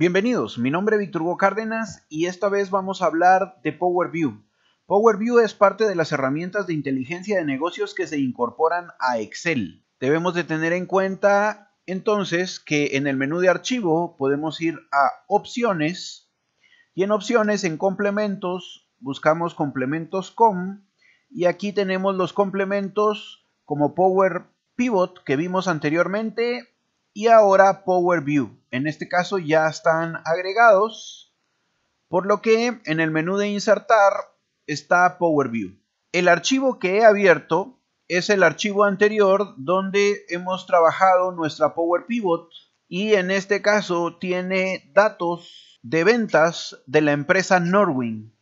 Bienvenidos, mi nombre es Víctor Hugo Cárdenas y esta vez vamos a hablar de Power View. Power View es parte de las herramientas de inteligencia de negocios que se incorporan a Excel. Debemos de tener en cuenta entonces que en el menú de archivo podemos ir a opciones y en opciones en complementos buscamos complementos com y aquí tenemos los complementos como Power Pivot que vimos anteriormente y ahora Power View. En este caso ya están agregados, por lo que en el menú de insertar está Power View. El archivo que he abierto es el archivo anterior donde hemos trabajado nuestra Power Pivot y en este caso tiene datos de ventas de la empresa Norwin.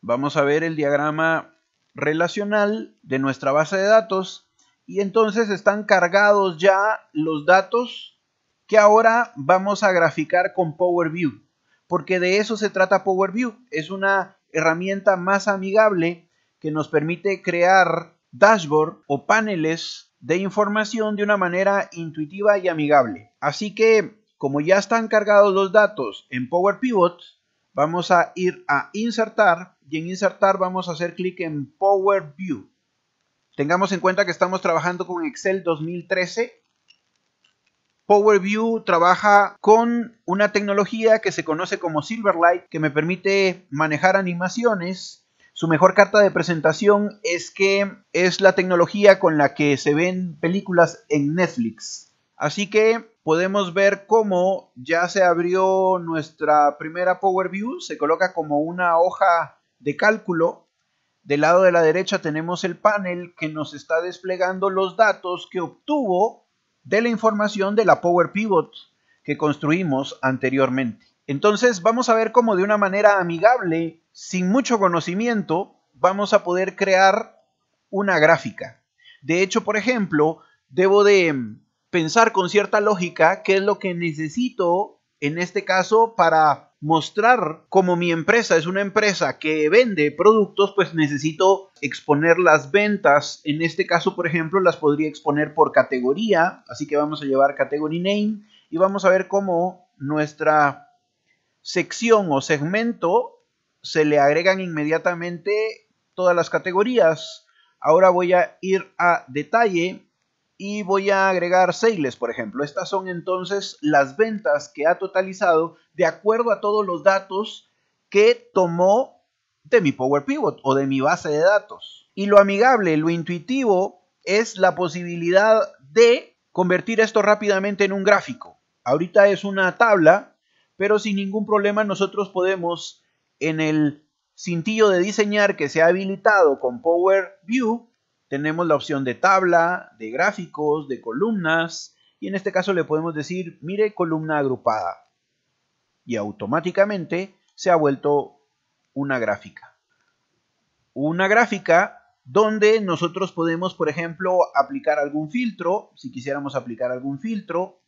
Vamos a ver el diagrama relacional de nuestra base de datos y entonces están cargados ya los datos que ahora vamos a graficar con Power View, porque de eso se trata Power View, es una herramienta más amigable que nos permite crear dashboard o paneles de información de una manera intuitiva y amigable. Así que, como ya están cargados los datos en Power Pivot, vamos a ir a insertar y en insertar vamos a hacer clic en Power View. Tengamos en cuenta que estamos trabajando con Excel 2013. Power View trabaja con una tecnología que se conoce como Silverlight, que me permite manejar animaciones. Su mejor carta de presentación es que es la tecnología con la que se ven películas en Netflix. Así que podemos ver cómo ya se abrió nuestra primera Power View. Se coloca como una hoja de cálculo del lado de la derecha tenemos el panel que nos está desplegando los datos que obtuvo de la información de la Power Pivot que construimos anteriormente. Entonces vamos a ver cómo de una manera amigable, sin mucho conocimiento, vamos a poder crear una gráfica. De hecho, por ejemplo, debo de pensar con cierta lógica qué es lo que necesito en este caso para mostrar como mi empresa es una empresa que vende productos, pues necesito exponer las ventas. En este caso, por ejemplo, las podría exponer por categoría. Así que vamos a llevar category name y vamos a ver cómo nuestra sección o segmento se le agregan inmediatamente todas las categorías. Ahora voy a ir a detalle y voy a agregar sales, por ejemplo. Estas son entonces las ventas que ha totalizado de acuerdo a todos los datos que tomó de mi Power Pivot o de mi base de datos. Y lo amigable, lo intuitivo es la posibilidad de convertir esto rápidamente en un gráfico. Ahorita es una tabla, pero sin ningún problema nosotros podemos en el cintillo de diseñar que se ha habilitado con Power View tenemos la opción de tabla, de gráficos, de columnas, y en este caso le podemos decir, mire columna agrupada. Y automáticamente se ha vuelto una gráfica. Una gráfica donde nosotros podemos, por ejemplo, aplicar algún filtro, si quisiéramos aplicar algún filtro,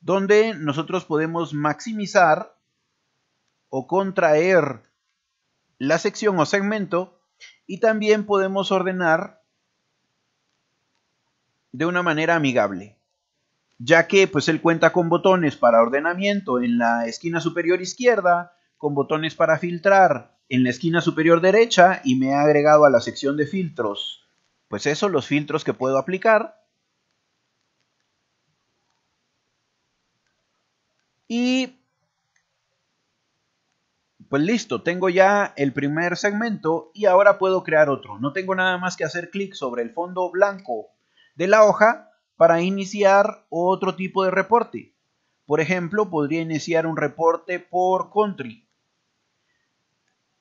donde nosotros podemos maximizar o contraer la sección o segmento y también podemos ordenar de una manera amigable, ya que pues él cuenta con botones para ordenamiento en la esquina superior izquierda, con botones para filtrar en la esquina superior derecha y me ha agregado a la sección de filtros, pues eso, los filtros que puedo aplicar. Y pues listo, tengo ya el primer segmento y ahora puedo crear otro. No tengo nada más que hacer clic sobre el fondo blanco de la hoja para iniciar otro tipo de reporte. Por ejemplo, podría iniciar un reporte por country.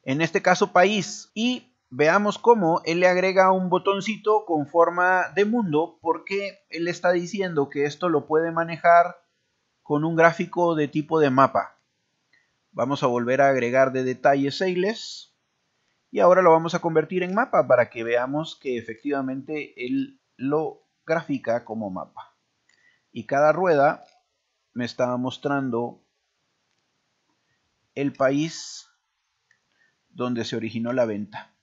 En este caso país. Y veamos cómo él le agrega un botoncito con forma de mundo porque él está diciendo que esto lo puede manejar con un gráfico de tipo de mapa. Vamos a volver a agregar de detalle Sales. Y ahora lo vamos a convertir en mapa para que veamos que efectivamente él lo grafica como mapa. Y cada rueda me está mostrando el país donde se originó la venta.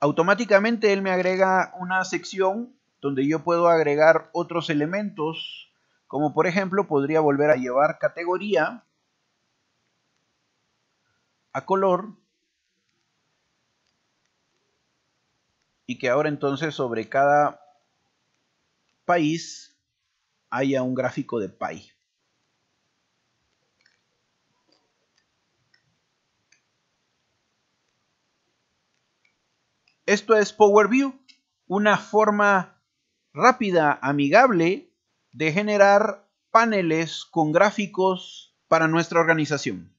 Automáticamente él me agrega una sección donde yo puedo agregar otros elementos Como por ejemplo, podría volver a llevar categoría a color y que ahora entonces sobre cada país haya un gráfico de PI. Esto es Power View, una forma rápida, amigable de generar paneles con gráficos para nuestra organización.